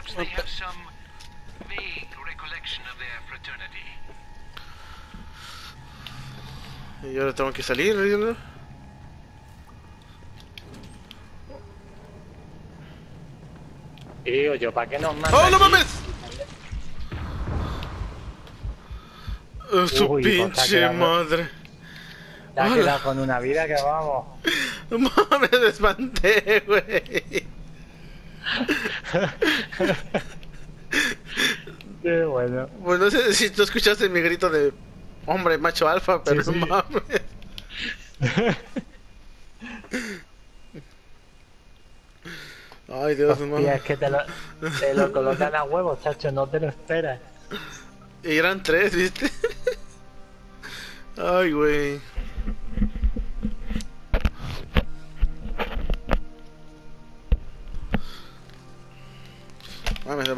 Perhaps they have some vague recollection of their fraternity. Y ahora tengo que salir, ¿no? Y digo yo, ¿para qué nos mandan? ¡Oh, no mames! Oh, su Uy, pues, pinche madre. Te has Hola. quedado con una vida que vamos. Mames, me espanté, güey. Qué bueno. Pues no sé si tú escuchaste mi grito de hombre macho alfa, pero Sí, sí. no mames. Ay, Dios, no Hostia, mames. es que te lo, te lo colocan a huevo, chacho, no te lo esperas. Y eran tres, ¿viste? Ay, güey. Mames,